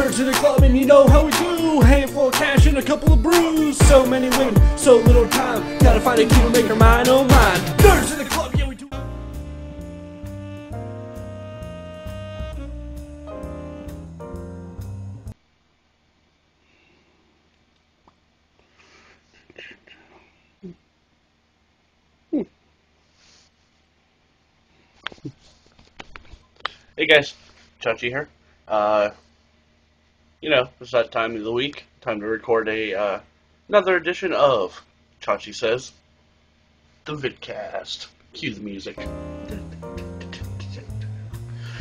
Turn to the club and you know how we do. Handful of cash and a couple of brews. So many women, so little time. Gotta find a key to make her mine, oh mine. Turn to the club, yeah we do. Hey guys, Chachi here. Uh, you know, it's that time of the week. Time to record a uh, another edition of Chachi Says, the vidcast. Cue the music.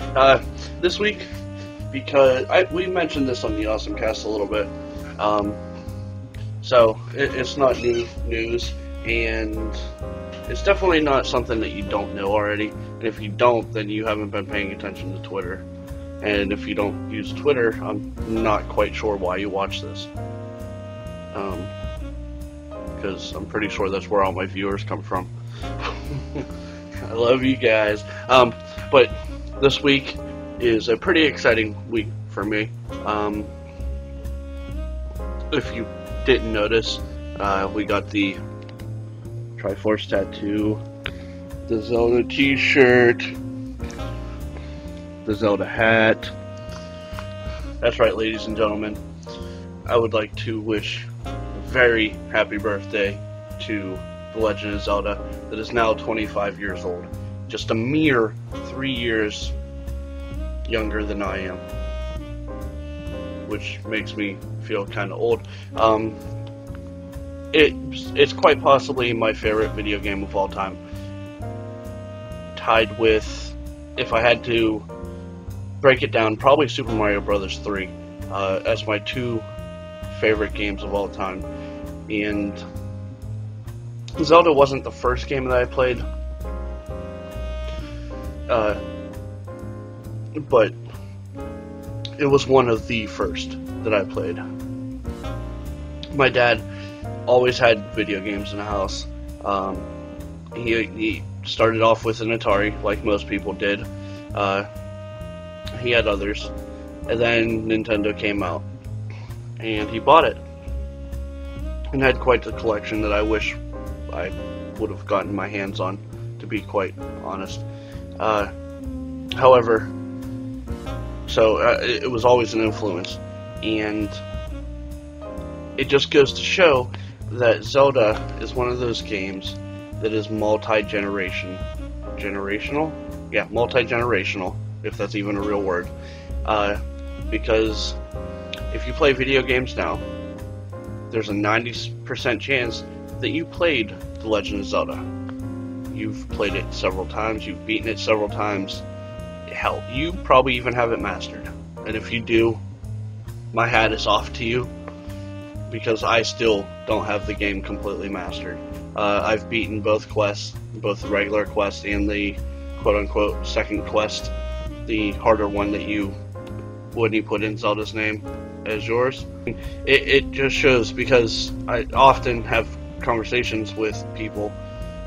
Uh, this week, because I, we mentioned this on the Awesome Cast a little bit, um, so it, it's not new news, and it's definitely not something that you don't know already. And if you don't, then you haven't been paying attention to Twitter. And if you don't use Twitter, I'm not quite sure why you watch this. Um, because I'm pretty sure that's where all my viewers come from. I love you guys. Um, but this week is a pretty exciting week for me. Um, if you didn't notice, uh, we got the Triforce tattoo, the Zelda t-shirt, the Zelda hat. That's right, ladies and gentlemen. I would like to wish a very happy birthday to The Legend of Zelda that is now 25 years old. Just a mere three years younger than I am. Which makes me feel kind of old. Um, it, it's quite possibly my favorite video game of all time. Tied with, if I had to break it down, probably Super Mario Brothers 3 uh, as my two favorite games of all time. And Zelda wasn't the first game that I played, uh, but it was one of the first that I played. My dad always had video games in the house. Um, he, he started off with an Atari, like most people did. Uh, he had others, and then Nintendo came out, and he bought it, and had quite the collection that I wish I would have gotten my hands on, to be quite honest. Uh, however, so uh, it was always an influence, and it just goes to show that Zelda is one of those games that is multi-generation, generational, yeah, multi-generational, if that's even a real word, uh, because if you play video games now, there's a 90% chance that you played The Legend of Zelda. You've played it several times, you've beaten it several times. Hell, you probably even have it mastered. And if you do, my hat is off to you because I still don't have the game completely mastered. Uh, I've beaten both quests, both the regular quest and the quote unquote second quest, the harder one that you wouldn't you put in Zelda's name as yours. It, it just shows because I often have conversations with people,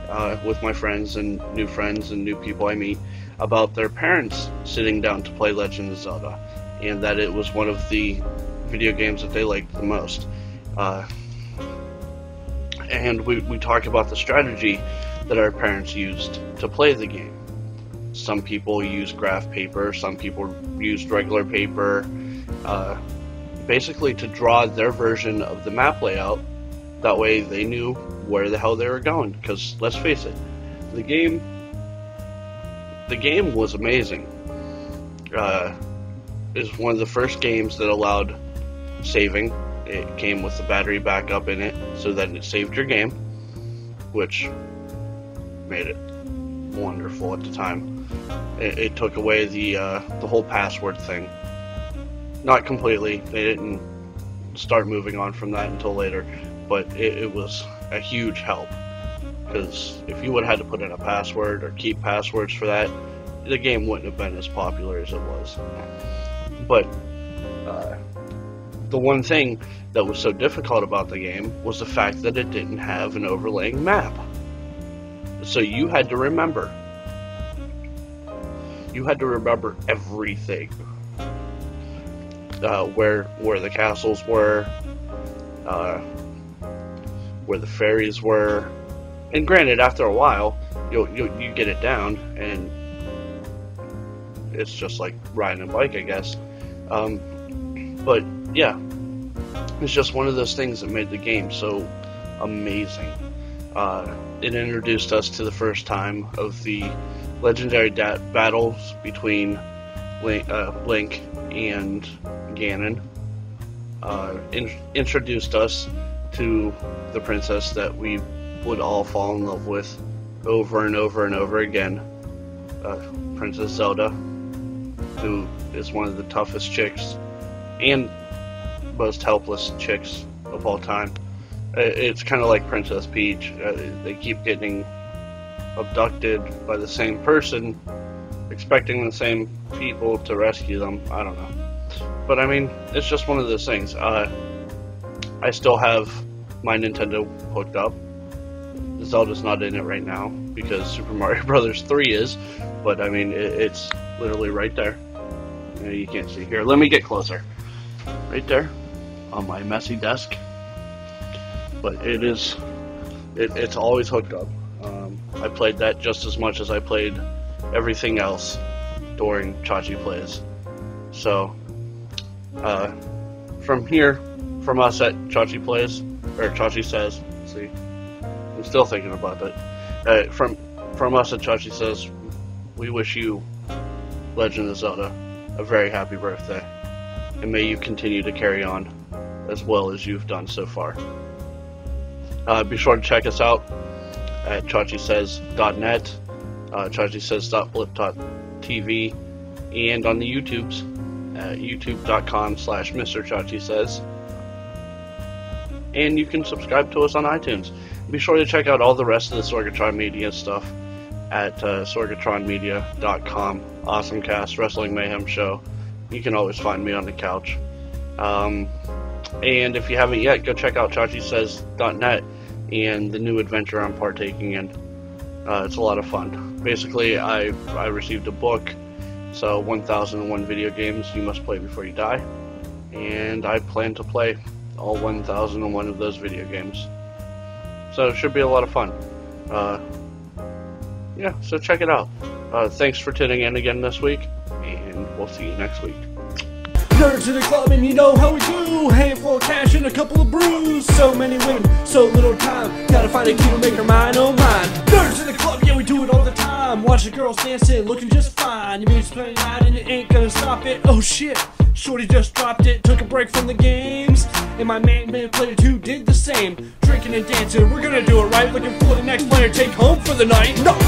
uh, with my friends and new friends and new people I meet about their parents sitting down to play Legend of Zelda, and that it was one of the video games that they liked the most. Uh, and we, we talk about the strategy that our parents used to play the game. Some people use graph paper, some people used regular paper, uh, basically to draw their version of the map layout. That way they knew where the hell they were going. Because let's face it, the game, the game was amazing. Uh, is one of the first games that allowed saving it came with the battery backup in it so that it saved your game, which made it wonderful at the time. It, it took away the uh, the whole password thing. Not completely. They didn't start moving on from that until later, but it, it was a huge help because if you would have had to put in a password or keep passwords for that, the game wouldn't have been as popular as it was. But uh, the one thing that was so difficult about the game was the fact that it didn't have an overlaying map. So you had to remember. You had to remember everything. uh, where where the castles were, uh, where the fairies were, and granted, after a while, you you you get it down, and it's just like riding a bike, I guess. Um, but yeah, it's just one of those things that made the game so amazing. Uh, it introduced us to the first time of the legendary da- battles between Link, uh, Link and Ganon. Uh, in- introduced us to the princess that we would all fall in love with over and over and over again. Uh, princess Zelda, who is one of the toughest chicks and most helpless chicks of all time. It's kind of like Princess Peach. Uh, they keep getting abducted by the same person, expecting the same people to rescue them. I don't know. But I mean, it's just one of those things. Uh, I still have my Nintendo hooked up. Zelda's not in it right now because Super Mario Brothers 3 is, but I mean, it, it's literally right there. You, know, you can't see here. Let me get closer. Right there on my messy desk. But it is, it, it's always hooked up. Um, I played that just as much as I played everything else during Chachi Plays. So, uh, from here, from us at Chachi Plays, or Chachi Says, see, I'm still thinking about it. Uh, from from us at Chachi Says, we wish you, Legend of Zelda, a very happy birthday, and may you continue to carry on as well as you've done so far. Uh, be sure to check us out at chachisays.net, uh, chachisays.blip.tv, and on the YouTubes at youtube.com slash Mr. Says. And you can subscribe to us on iTunes. Be sure to check out all the rest of the Sorgatron Media stuff at uh, sorgatronmedia.com. Awesome cast, Wrestling Mayhem Show. You can always find me on the couch. Um, and if you haven't yet, go check out chachisays.net and the new adventure I'm partaking in. Uh, it's a lot of fun. Basically, I I received a book, so 1001 video games you must play before you die, and I plan to play all 1001 of those video games. So it should be a lot of fun. Uh, yeah, so check it out. Uh, thanks for tuning in again this week, and we'll see you next week. Nerds to the club and you know how we do. Handful of cash and a couple of brews. So many women, so little time. Gotta find a key to make her mind, oh mine. Nerds in the club, yeah we do it all the time. Watch the girls dancing, looking just fine. You mean playing out and you ain't gonna stop it. Oh shit, Shorty just dropped it Took a break from the games. And my man man player two did the same. Drinking and dancing, we're gonna do it right. Looking for the next player take home for the night. Looking